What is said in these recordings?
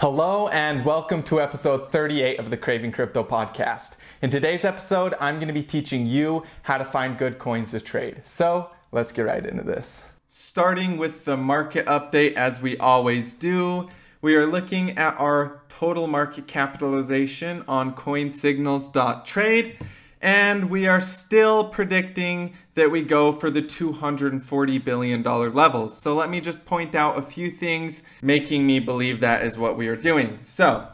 Hello and welcome to episode 38 of the Craving Crypto podcast. In today's episode, I'm going to be teaching you how to find good coins to trade. So let's get right into this. Starting with the market update, as we always do, we are looking at our total market capitalization on coinsignals.trade. And we are still predicting that we go for the $240 billion levels. So let me just point out a few things making me believe that is what we are doing. So,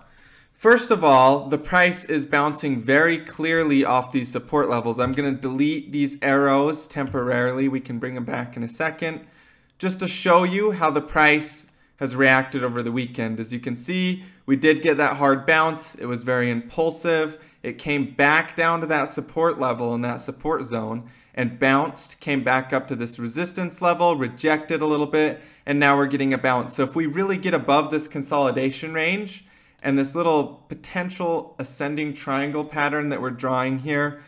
first of all, the price is bouncing very clearly off these support levels. I'm going to delete these arrows temporarily. We can bring them back in a second. Just to show you how the price has reacted over the weekend. As you can see, we did get that hard bounce. It was very impulsive it came back down to that support level in that support zone and bounced, came back up to this resistance level, rejected a little bit, and now we're getting a bounce. So if we really get above this consolidation range and this little potential ascending triangle pattern that we're drawing here,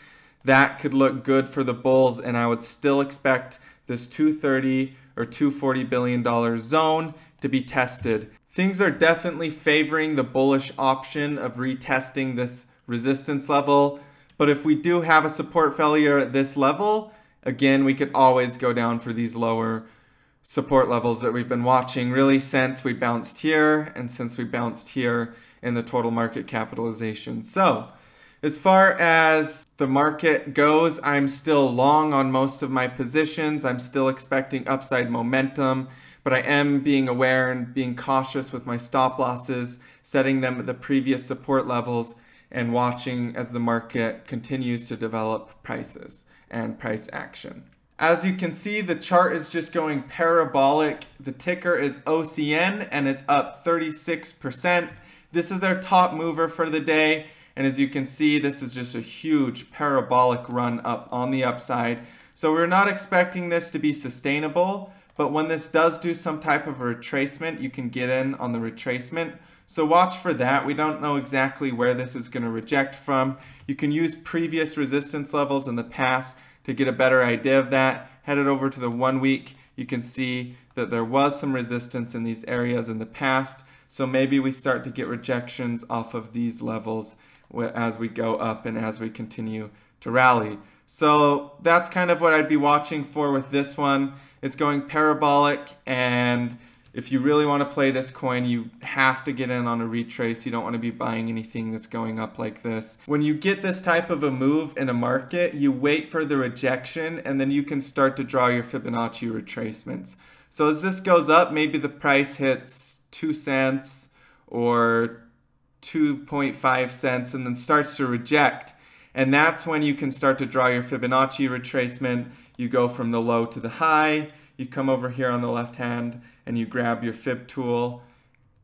that could look good for the bulls and I would still expect this 230 or 240 billion dollar zone to be tested. Things are definitely favoring the bullish option of retesting this resistance level. But if we do have a support failure at this level, again, we could always go down for these lower support levels that we've been watching really since we bounced here and since we bounced here in the total market capitalization. So as far as the market goes, I'm still long on most of my positions. I'm still expecting upside momentum, but I am being aware and being cautious with my stop losses, setting them at the previous support levels and watching as the market continues to develop prices and price action. As you can see, the chart is just going parabolic. The ticker is OCN and it's up 36%. This is their top mover for the day. And as you can see, this is just a huge parabolic run up on the upside. So we're not expecting this to be sustainable, but when this does do some type of retracement, you can get in on the retracement. So watch for that. We don't know exactly where this is going to reject from. You can use previous resistance levels in the past to get a better idea of that. Headed over to the one week, you can see that there was some resistance in these areas in the past. So maybe we start to get rejections off of these levels as we go up and as we continue to rally. So that's kind of what I'd be watching for with this one. It's going parabolic and if you really want to play this coin, you have to get in on a retrace. You don't want to be buying anything that's going up like this. When you get this type of a move in a market, you wait for the rejection and then you can start to draw your Fibonacci retracements. So as this goes up, maybe the price hits 2 cents or 2.5 cents and then starts to reject. And that's when you can start to draw your Fibonacci retracement. You go from the low to the high. You come over here on the left hand and you grab your fib tool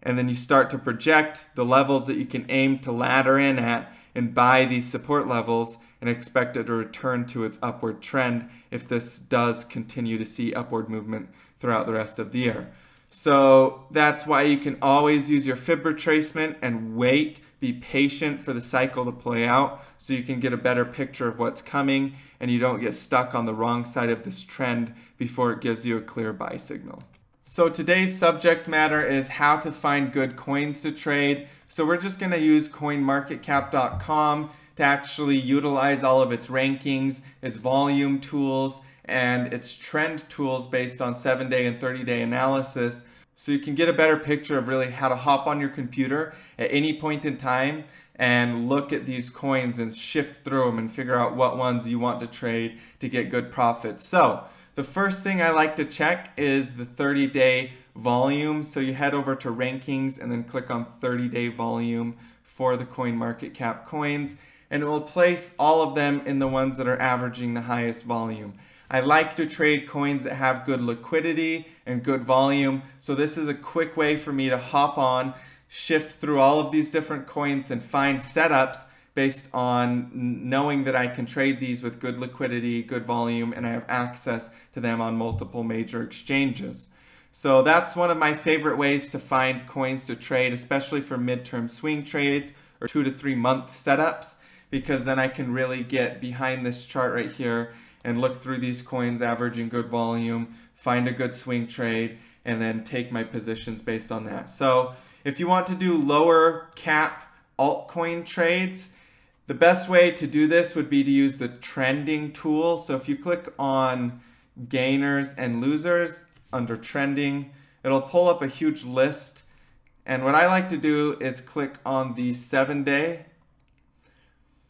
and then you start to project the levels that you can aim to ladder in at and buy these support levels and expect it to return to its upward trend if this does continue to see upward movement throughout the rest of the year. So that's why you can always use your fib retracement and wait, be patient for the cycle to play out so you can get a better picture of what's coming and you don't get stuck on the wrong side of this trend before it gives you a clear buy signal. So today's subject matter is how to find good coins to trade. So we're just going to use coinmarketcap.com to actually utilize all of its rankings, its volume tools, and its trend tools based on 7-day and 30-day analysis so you can get a better picture of really how to hop on your computer at any point in time and look at these coins and shift through them and figure out what ones you want to trade to get good profits. So the first thing I like to check is the 30 day volume. So you head over to rankings and then click on 30 day volume for the coin market cap coins and it will place all of them in the ones that are averaging the highest volume. I like to trade coins that have good liquidity and good volume. So this is a quick way for me to hop on, shift through all of these different coins and find setups based on knowing that I can trade these with good liquidity, good volume, and I have access to them on multiple major exchanges. So that's one of my favorite ways to find coins to trade, especially for midterm swing trades or two to three month setups, because then I can really get behind this chart right here and look through these coins averaging good volume, find a good swing trade, and then take my positions based on that. So if you want to do lower cap altcoin trades, the best way to do this would be to use the trending tool. So if you click on gainers and losers under trending, it'll pull up a huge list. And what I like to do is click on the seven day.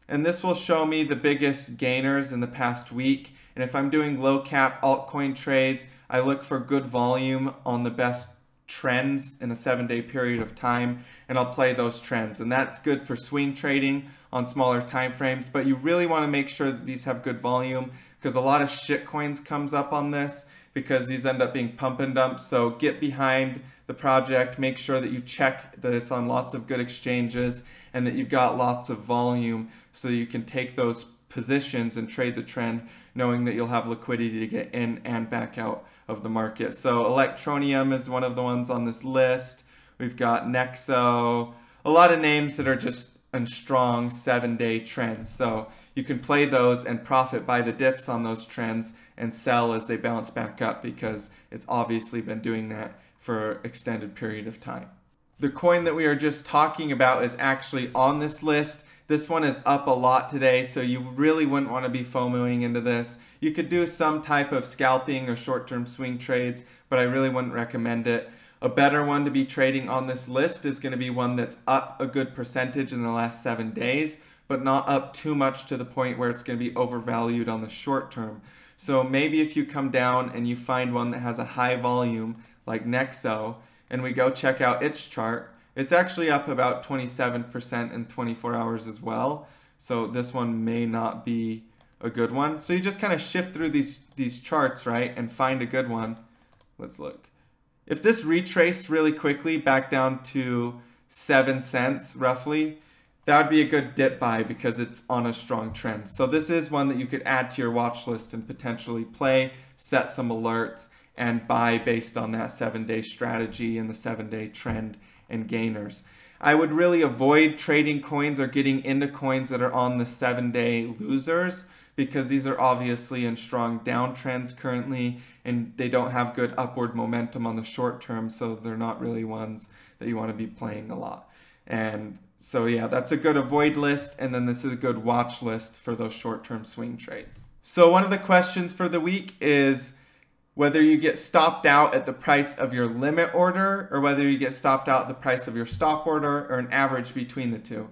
And this will show me the biggest gainers in the past week. And if I'm doing low cap altcoin trades, I look for good volume on the best trends in a seven day period of time and I'll play those trends. And that's good for swing trading on smaller time frames but you really want to make sure that these have good volume because a lot of shit coins comes up on this because these end up being pump and dumps so get behind the project make sure that you check that it's on lots of good exchanges and that you've got lots of volume so you can take those positions and trade the trend knowing that you'll have liquidity to get in and back out of the market. So Electroneum is one of the ones on this list. We've got Nexo, a lot of names that are just in strong seven day trends. So you can play those and profit by the dips on those trends and sell as they bounce back up because it's obviously been doing that for extended period of time. The coin that we are just talking about is actually on this list. This one is up a lot today, so you really wouldn't want to be FOMOing into this. You could do some type of scalping or short-term swing trades, but I really wouldn't recommend it. A better one to be trading on this list is going to be one that's up a good percentage in the last seven days, but not up too much to the point where it's going to be overvalued on the short term. So maybe if you come down and you find one that has a high volume like Nexo, and we go check out its chart, it's actually up about 27% in 24 hours as well. So this one may not be a good one. So you just kind of shift through these, these charts, right, and find a good one. Let's look. If this retraced really quickly back down to 7 cents roughly, that would be a good dip buy because it's on a strong trend. So this is one that you could add to your watch list and potentially play, set some alerts, and buy based on that seven day strategy and the seven day trend and gainers. I would really avoid trading coins or getting into coins that are on the seven day losers because these are obviously in strong downtrends currently and they don't have good upward momentum on the short term, so they're not really ones that you want to be playing a lot. And so, yeah, that's a good avoid list, and then this is a good watch list for those short term swing trades. So, one of the questions for the week is whether you get stopped out at the price of your limit order or whether you get stopped out at the price of your stop order or an average between the two.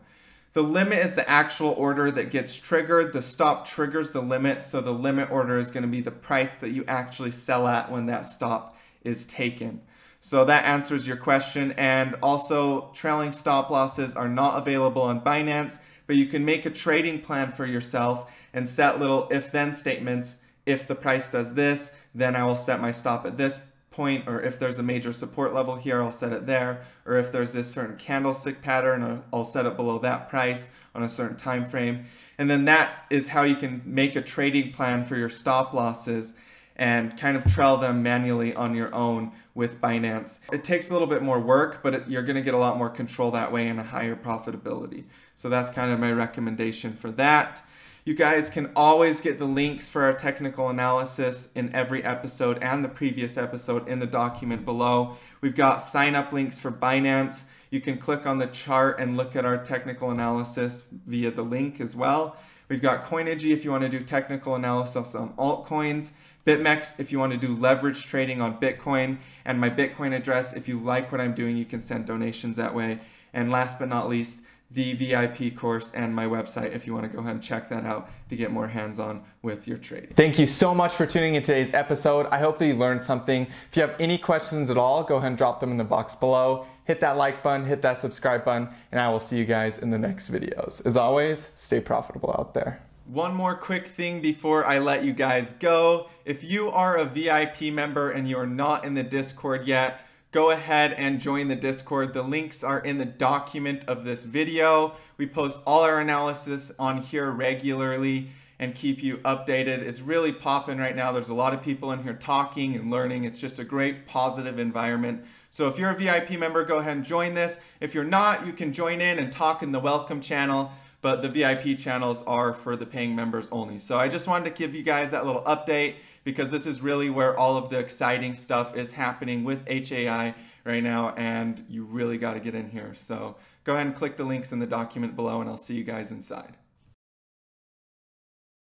The limit is the actual order that gets triggered. The stop triggers the limit, so the limit order is going to be the price that you actually sell at when that stop is taken. So that answers your question. And also, trailing stop losses are not available on Binance, but you can make a trading plan for yourself and set little if then statements. If the price does this, then I will set my stop at this point, or if there's a major support level here, I'll set it there, or if there's this certain candlestick pattern, I'll set it below that price on a certain time frame. And then that is how you can make a trading plan for your stop losses and kind of trail them manually on your own with Binance. It takes a little bit more work, but it, you're gonna get a lot more control that way and a higher profitability. So that's kind of my recommendation for that. You guys can always get the links for our technical analysis in every episode and the previous episode in the document below. We've got sign up links for Binance. You can click on the chart and look at our technical analysis via the link as well. We've got Coinigy if you want to do technical analysis on altcoins. BitMEX if you want to do leverage trading on Bitcoin. And my Bitcoin address, if you like what I'm doing, you can send donations that way. And last but not least, the VIP course and my website if you want to go ahead and check that out to get more hands on with your trade. Thank you so much for tuning in today's episode. I hope that you learned something. If you have any questions at all, go ahead and drop them in the box below. Hit that like button, hit that subscribe button, and I will see you guys in the next videos. As always, stay profitable out there. One more quick thing before I let you guys go. If you are a VIP member and you're not in the Discord yet, go ahead and join the Discord. The links are in the document of this video. We post all our analysis on here regularly and keep you updated. It's really popping right now. There's a lot of people in here talking and learning. It's just a great positive environment. So if you're a VIP member, go ahead and join this. If you're not, you can join in and talk in the welcome channel, but the VIP channels are for the paying members only. So I just wanted to give you guys that little update because this is really where all of the exciting stuff is happening with HAI right now, and you really got to get in here. So go ahead and click the links in the document below, and I'll see you guys inside.